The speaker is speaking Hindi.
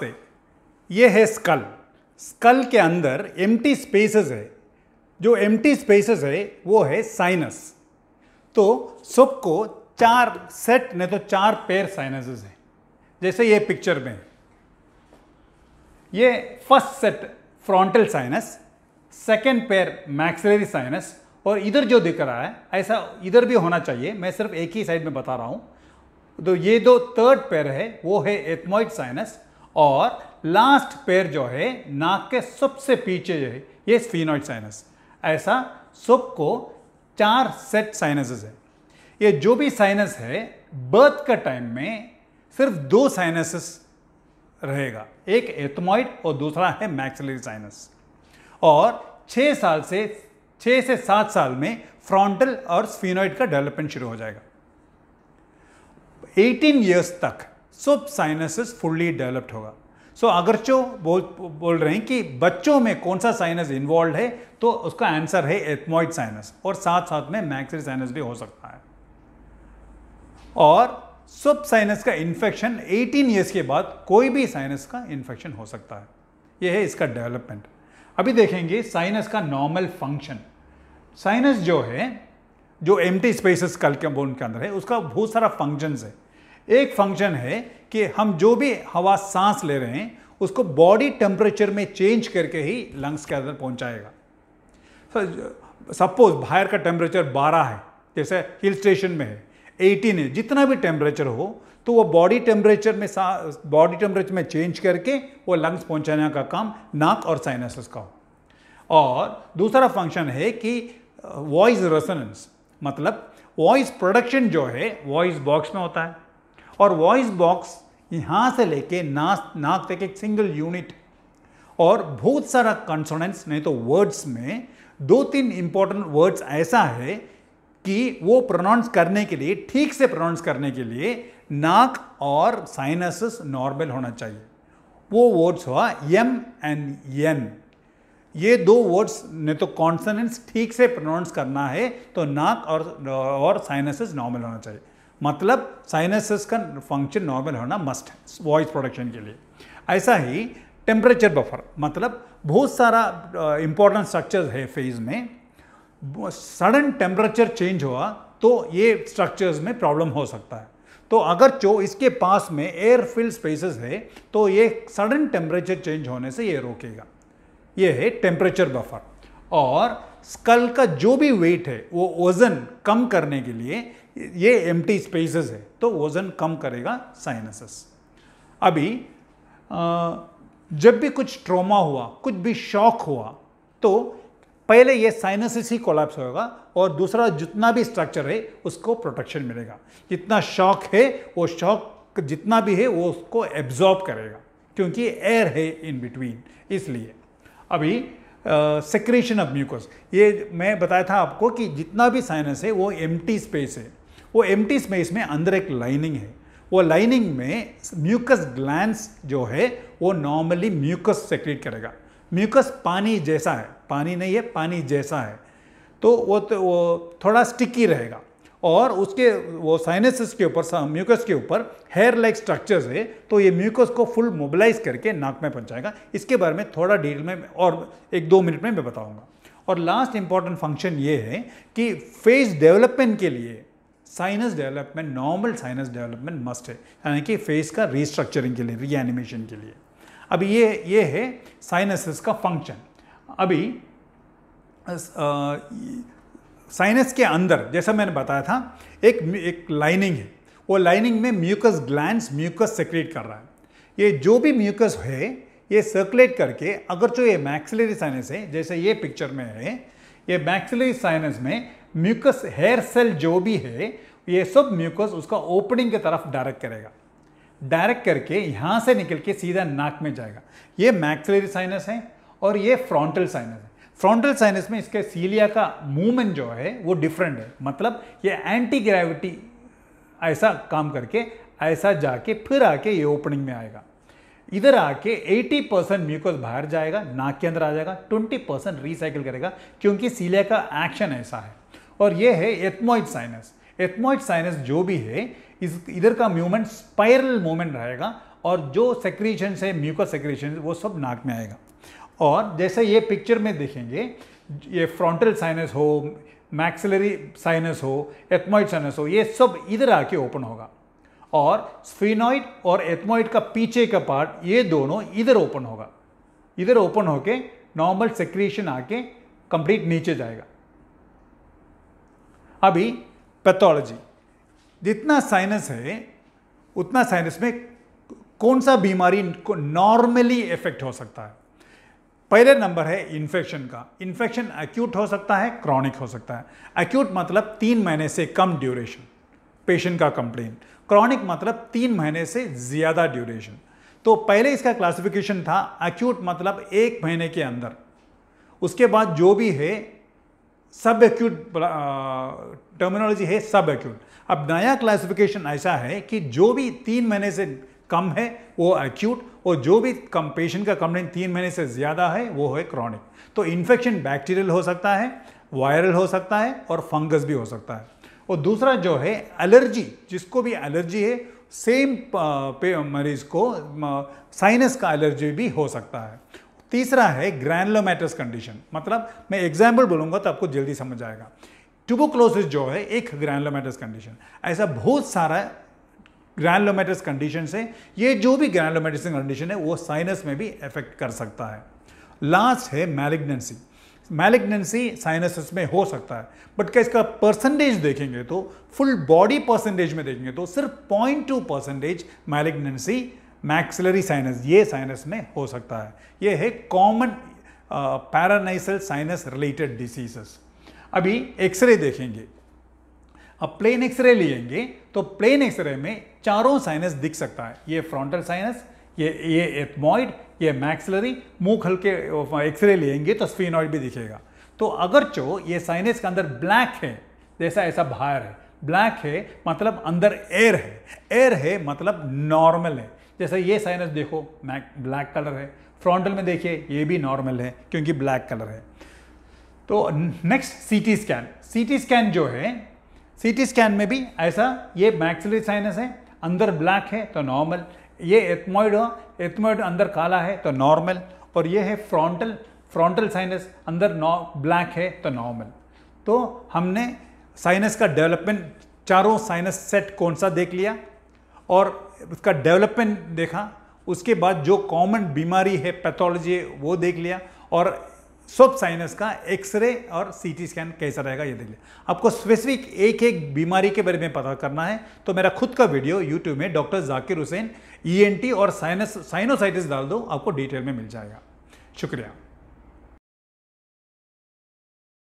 नमस्ते। ये है स्कल स्कल के अंदर एम्प्टी स्पेसेस है। जो एम्प्टी स्पेसेस है, वो है साइनस तो सबको चार सेट नहीं तो चार पेयर साइनसेस है। जैसे ये पिक्चर में। ये first set frontal sinus second pair maxillary sinus और इधर जो दिख रहा है, ऐसा इधर भी होना चाहिए। मैं सिर्फ़ एक ही साइड में बता रहा हूँ। तो ये दो थर्ड पेयर है, वो है एथमोइड साइनस और लास्ट पेयर जो है, नाक के सबसे पीछे जो है, ये स्फीनोइड साइनस ऐसा सबको चार सेट साइनसेस है। ये जो भी साइनस है बर्थ का टाइम में सिर्फ़ दो साइनसेस रहेगा। एक एथमॉइड और दूसरा है मैक्सिलरी साइनस और छः साल से छः से सात साल में फ्रॉन्टल और स्फीनोइड का डेवलपमेंट शुरू हो जाएगा। 18 इयर्स तक सब साइनसेस फुल्ली डेवलप्ड होगा। सो so, अगर जो बोल बोल रहे हैं कि बच्चों में कौन सा साइनस इन्वॉल्व है तो उसका आंसर है एथमोइड साइनस और साथ साथ में मैक्सिल साइनस भी हो सकता है। और सब साइनस का इन्फेक्शन 18 ईयर्स के बाद कोई भी साइनस का इन्फेक्शन हो सकता है। यह है इसका डेवलपमेंट अभी देखेंगे साइनस का नॉर्मल फ़ंक्शन साइनस जो है जो एम स्पेसिस कल के बोन के अंदर है उसका बहुत सारा फ़ंक्शंस है। एक फ़ंक्शन है कि हम जो भी हवा सांस ले रहे हैं, उसको बॉडी टेम्परेचर में चेंज करके ही लंग्स के अंदर पहुंचाएगा। सपोज़ बाहर का टेम्परेचर 12 है, जैसे हिल स्टेशन में है 18 है, जितना भी टेम्परेचर हो तो वो बॉडी टेम्परेचर में बॉडी टेम्परेचर में चेंज करके वो लंग्स पहुँचाने का काम नाक और साइनसिस का हो। और दूसरा फ़ंक्शन है कि वॉइस रेसोनेंस मतलब वॉइस प्रोडक्शन जो है वॉइस बॉक्स में होता है। और वॉइस बॉक्स यहाँ से लेके नाक नाक तक एक सिंगल यूनिट और बहुत सारा कंसोनेंट्स नहीं तो वर्ड्स में दो तीन इंपॉर्टेंट वर्ड्स ऐसा है कि वो प्रोनाउंस करने के लिए, ठीक से प्रोनाउंस करने के लिए नाक और साइनसिस नॉर्मल होना चाहिए। वो वर्ड्स हुआ यम एंड एन ये दो वर्ड्स ने तो कॉन्सनेंट्स ठीक से प्रोनाउंस करना है तो नाक और और साइनसिस नॉर्मल होना चाहिए। मतलब साइनसिस का फ़ंक्शन नॉर्मल होना मस्ट है वॉइस प्रोडक्शन के लिए। ऐसा ही टेम्परेचर बफर मतलब बहुत सारा इंपॉर्टेंट स्ट्रक्चर है फ़ेज़ में। सडन टेम्परेचर चेंज हुआ तो ये स्ट्रक्चर्स में प्रॉब्लम हो सकता है। तो अगर जो इसके पास में एयर फिल स्पेसेस है तो ये सडन टेम्परेचर चेंज होने से ये रोकेगा। ये है टेम्परेचर बफर और स्कल का जो भी वेट है, वो वज़न कम करने के लिए ये एम्प्टी स्पेसेस है तो वज़न कम करेगा साइनसिस अभी जब भी कुछ ट्रोमा हुआ, कुछ भी शॉक हुआ तो पहले ये साइनसिस ही कोलैप्स होगा और दूसरा जितना भी स्ट्रक्चर है, उसको प्रोटेक्शन मिलेगा. जितना शॉक है, वो शॉक जितना भी है, वो उसको एब्जॉर्ब करेगा, क्योंकि एयर है इन बिटवीन इसलिए. अभी सेक्रेशन ऑफ़ म्यूकस ये मैं बताया था आपको कि जितना भी साइनस है, वो एमटी स्पेस है. वो एम स्पेस में अंदर एक लाइनिंग है। वो लाइनिंग में म्यूकस ग्लैंड्स जो है, वो नॉर्मली म्यूकस सेक्रेट करेगा। म्यूकस पानी जैसा है। पानी नहीं है, पानी जैसा है। तो वो तो वो थोड़ा स्टिकी रहेगा। और उसके, वो साइनसिस के ऊपर म्यूकस के ऊपर हेयर लाइक स्ट्रक्चर्स है तो ये म्यूकस को फुल मोबिलाइज करके नाक में पहुंचाएगा। इसके बारे में थोड़ा डिटेल में और एक दो मिनट में मैं बताऊँगा। और लास्ट इंपॉर्टेंट फ़ंक्शन ये है कि फेस डेवलपमेंट के लिए sinus development normal sinus development must है। यानी कि फेस का रिस्ट्रक्चरिंग के लिए रीएनिमेशन के लिए। अभी ये ये है साइनसिस का फ़ंक्शन अभी साइनस के अंदर, जैसा मैंने बताया था, एक एक लाइनिंग है। वो लाइनिंग में म्यूकस ग्लैंड्स म्यूकस सेक्रेट कर रहा है। ये जो भी म्यूकस है, ये सर्कुलेट करके, अगर जो ये मैक्सिलरी साइनस है, जैसे ये पिक्चर में है, ये मैक्सिलरी साइनस में म्यूकस हेयर सेल जो भी है, ये सब म्यूकस उसका ओपनिंग की तरफ़ डायरेक्ट करेगा। डायरेक्ट करके यहाँ से निकल के सीधा नाक में जाएगा। ये मैक्सिलरी साइनस है और ये फ्रंटल साइनस है। फ्रंटल साइनस में इसके सीलिया का मूवमेंट जो है, वो डिफरेंट है। मतलब ये एंटी ग्रेविटी ऐसा काम करके, ऐसा जाके फिर आके ये ओपनिंग में आएगा। इधर आके 80 परसेंट म्यूकस बाहर जाएगा, नाक के अंदर आ जाएगा 20 परसेंट रिसाइकिल करेगा, क्योंकि सीलिया का एक्शन ऐसा है। और ये है एथमोइड साइनस एथमोइड साइनस जो भी है, इस, इधर का मूवमेंट स्पाइरल मूवमेंट रहेगा और जो सेक्रीशन है म्यूकस सेक्रीशन वो सब नाक में आएगा. और जैसे ये पिक्चर में देखेंगे, ये फ्रंटल साइनस हो मैक्सिलरी साइनस हो एथमॉइड साइनस हो, ये सब इधर आके ओपन होगा. और स्फीनॉइड और एथमोइड का पीछे का पार्ट ये दोनों इधर ओपन होगा. इधर ओपन होके नॉर्मल सेक्रेशन आके कंप्लीट नीचे जाएगा. अभी पैथोलॉजी। जितना साइनस है, उतना साइनस में कौन सा बीमारी को नॉर्मली इफ़ेक्ट हो सकता है? पहले नंबर है इन्फेक्शन का। इन्फेक्शन एक्यूट हो सकता है क्रॉनिक हो सकता है। एक्यूट मतलब तीन महीने से कम ड्यूरेशन पेशेंट का कंप्लेन क्रॉनिक मतलब तीन महीने से ज़्यादा ड्यूरेशन तो पहले इसका क्लासिफिकेशन था एक्यूट मतलब एक महीने के अंदर। उसके बाद जो भी है सब एक्यूट टर्मिनोलॉजी है सब एक्यूट अब नया क्लासिफिकेशन ऐसा है कि जो भी तीन महीने से कम है, वो एक्यूट और जो भी कम पेशेंट का कंप्लेन तीन महीने से ज़्यादा है, वो है क्रॉनिक तो इन्फेक्शन बैक्टीरियल हो सकता है वायरल हो सकता है, और फंगस भी हो सकता है. और दूसरा जो है एलर्जी जिसको भी एलर्जी है सेम मरीज़ को साइनस का एलर्जी भी हो सकता है. तीसरा है ग्रैनलोमेटस कंडीशन मतलब मैं एग्ज़ाम्पल बोलूँगा तो आपको जल्दी समझ आएगा। ट्यूबोक्लोसिस जो है, एक ग्रैनलोमेटस कंडीशन ऐसा बहुत सारा ग्रैनलोमेटस कंडीशन है ये जो भी ग्रैनलोमेटस कंडीशन है, वो साइनस में भी इफ़ेक्ट कर सकता है। लास्ट है मैलिग्नेंसी मैलिग्नेंसी साइनसिस में हो सकता है। बट क्या इसका परसेंटेज देखेंगे तो फुल बॉडी परसेंटेज में देखेंगे तो सिर्फ़ point two percentage malignancy maxillary sinus ये साइनस में हो सकता है। ये है common paranasal sinus related diseases अभी एक्सरे देखेंगे। अब प्लेन एक्सरे लेंगे तो प्लेन एक्सरे में चारों साइनस दिख सकता है। ये फ्रंटल साइनस ये ये एथमॉइड ये मैक्सिलरी मुँह खल के एक्सरे लेंगे तो स्फीनॉइड भी दिखेगा। तो अगर चो, ये साइनस के अंदर ब्लैक है, जैसा ऐसा बाहर है ब्लैक है मतलब अंदर एयर है। एयर है मतलब नॉर्मल है। जैसे ये साइनस देखो ब्लैक कलर है। फ्रंटल में देखिए, ये भी नॉर्मल है, क्योंकि ब्लैक कलर है। तो next CT scan CT scan जो है सीटी स्कैन में भी ऐसा, ये मैक्सिलरी साइनस है, अंदर ब्लैक है तो नॉर्मल ये एथमॉइड हो एथमोइड अंदर काला है तो नॉर्मल और ये है फ्रंटल फ्रंटल साइनस अंदर ब्लैक है तो नॉर्मल तो हमने साइनस का डेवलपमेंट चारों साइनस सेट कौन सा देख लिया? और उसका डेवलपमेंट देखा, उसके बाद जो कॉमन बीमारी है पैथोलॉजी वो देख लिया और सब साइनस का एक्सरे और सीटी स्कैन कैसा रहेगा ये देख लिया। आपको स्पेसिफिक एक एक बीमारी के बारे में पता करना है तो मेरा खुद का वीडियो यूट्यूब में डॉक्टर जाकिर हुसैन ईएनटी और साइनस साइनोसाइटिस डाल दो, आपको डिटेल में मिल जाएगा। शुक्रिया।